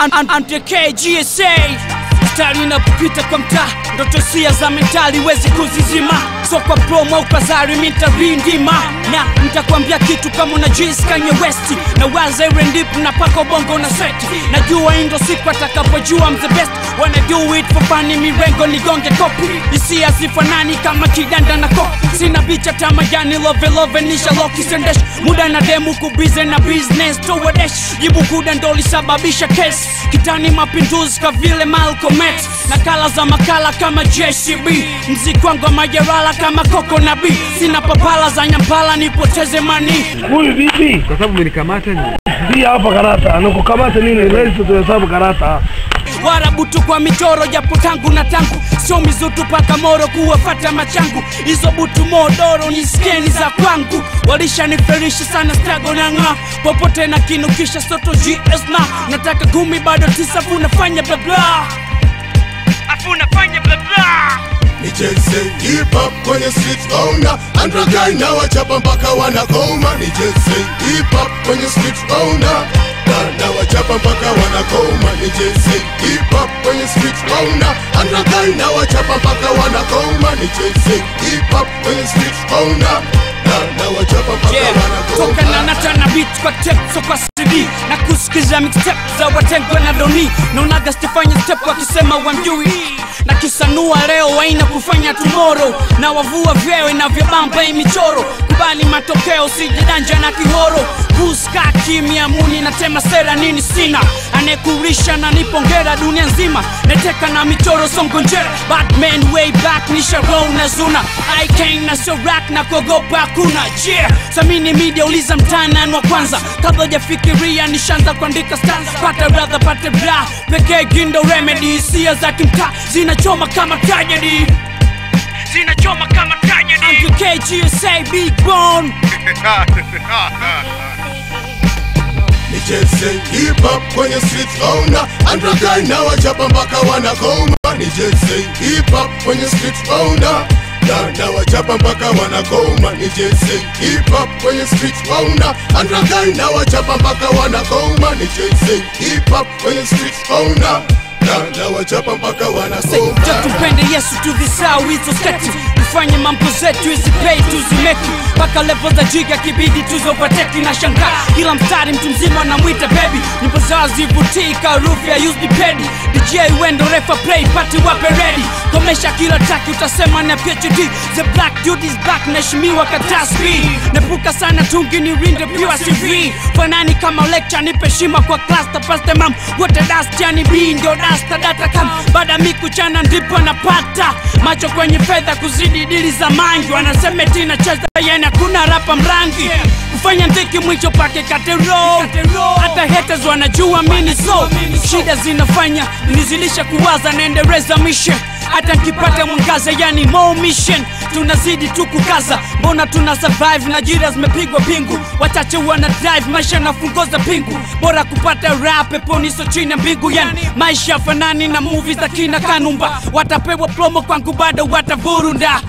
Antk GSA stari inapopita kwa mtaa ndoto sia za mentali wezi kuzizima so kwa promo au pazari mitarindima na nitakwambia kitu kama una jis kanye westi na waza iwe ndip na paka ubongo na seti najua indo siku atakapojua the best. Wanna do it for fun mirengo nigonge kopi. Hisia sifanani kama kidanda na ko sina bicha tamajani love love nisha loki sendesh. Muda na demu kubize na business towadesh jibu kuda ndo lisababisha kesi kitani mapinduzi kwa vile Malcolm X. Nakala za makala kama JCB mziki wangu wa majerala kama koko na bi sina papala za nyampala nipoteze mani Huyu vipi? Kwa sababu umenikamata ni Ndio hapa karata. Nakukamata nini? Rahisi tuhesabu karata. warabutu kwa michoro japo tangu na tangu sio mizutu paka moro kuwafata machangu hizo butu modoro ni skeni za kwangu walishaniferishi sana strago na ng'a popote na kinukisha soto gs na nataka kumi bado tisa funafanya blabla afunafanya blabla nicheze hip hop kwenye street owner. Androgai na wachapa mpaka wanakoma. Nicheze hip hop kwenye street owner. Na wachapa mpaka wanakoma. Nicheze hip hop kwenye street owner. Androgai na wachapa mpaka wanakoma. Nicheze hip hop kwenye street owner Yeah, toka na nata na beat kwa tape so kwa CD. Na kusikiza mixtape za watengwa na doni. Naonaga stifanye step wakisema wamjui. Na kisanua leo waina kufanya tomorrow. Na wavua vyeo inavyobamba michoro. Kubali matokeo sijidanja na kihoro. Kuska kimya muni natema sera nini sina. Anekurisha na nipongera dunia nzima. Neteka na michoro songonjera batman way back ni sharon na zuna. Ikan na sio rack na kuogopa hakuna. Yeah. samini media uliza mtanan wa kwanza. Kabla jafikiria nishanza kuandika stanza. Pata radha pate bra. Pekee gindo remedy hisia za kimtaa. Zinachoma kama tragedy. Zinachoma kama tragedy. Uncle KGSA Big Bone nicheze hip hop kwenye street owner androgai na wachapa mpaka wanakoma nicheze hip hop kwenye street owner na wachapa mpaka wanakoma nicheze hip hop kwenye street owner androgai na wachapa mpaka wanakoma nicheze hip hop kwenye street owner na wachapa mpaka wanakoma Ja tupende yesu tuvisau hizo sketi. Tufanye mambo zetu izipei tuzimeki mpaka levo za jiga kibidi tuzopateki na shangaa kila mstari mtu mzima anamwita bebi nyimbo zao zivutii karufu ya used pedi dj wendo refa play pati wape redi komesha kila taki utasema na phd the black dude is back naheshimiwa katasbi nepuka sana tungi ni rinde pure cv fanani kama lecture nipe heshima kwa cluster pastemam wote dust yani b ndio dasta data kam baada mi kuchana ndipo napata macho kwenye fedha kuzidi dili za mangi. Wanasema tina cheza yani hakuna rapa mrangi. Kufanya mziki mwicho pake katero hata haters wanajua mini so. Shida zinafanya nizilisha kuwaza naendeleza mishe hata nkipata mwangaza yani more mission tunazidi tu kukaza. Mbona tuna survive? Na jira zimepigwa pingu. Wachache wana drive maisha nafungoza pingu. Bora kupata rap peponi so chini ya mbingu. Yani maisha fanani na movie za kina kanumba. Watapewa promo kwangu bado watavurunda